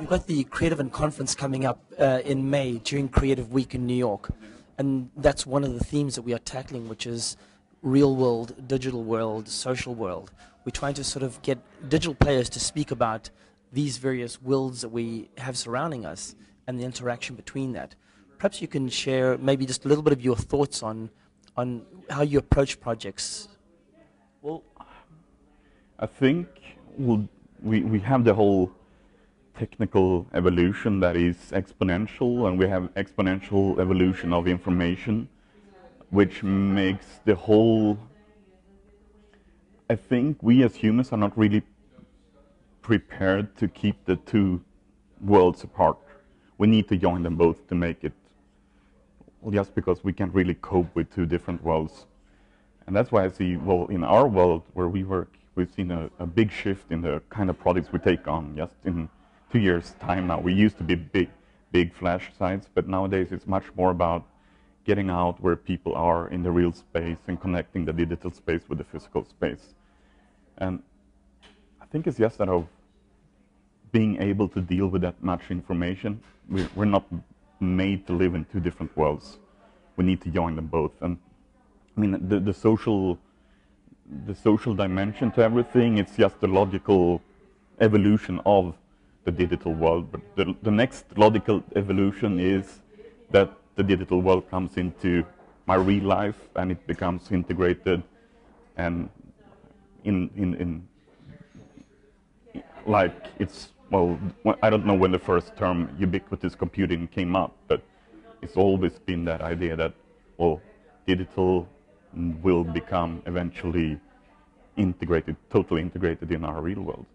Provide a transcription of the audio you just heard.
We've got the Creative and Conference coming up uh, in May during Creative Week in New York. And that's one of the themes that we are tackling, which is real world, digital world, social world. We're trying to sort of get digital players to speak about these various worlds that we have surrounding us and the interaction between that. Perhaps you can share maybe just a little bit of your thoughts on, on how you approach projects. Well, I think we'll, we, we have the whole technical evolution that is exponential, and we have exponential evolution of information, which makes the whole. I think we as humans are not really prepared to keep the two worlds apart. We need to join them both to make it, just because we can't really cope with two different worlds. And that's why I see, well, in our world where we work, we've seen a, a big shift in the kind of products we take on just in two years' time now. We used to be big, big flash sites, but nowadays it's much more about getting out where people are in the real space and connecting the digital space with the physical space. And I think it's just that of being able to deal with that much information. We're, we're not made to live in two different worlds. We need to join them both. And I mean, the, the social, the social dimension to everything, it's just the logical evolution of the digital world. But the, the next logical evolution is that the digital world comes into my real life and it becomes integrated and in, in, in like it's, well, I don't know when the first term ubiquitous computing came up, but it's always been that idea that, well, digital will become eventually integrated, totally integrated in our real world.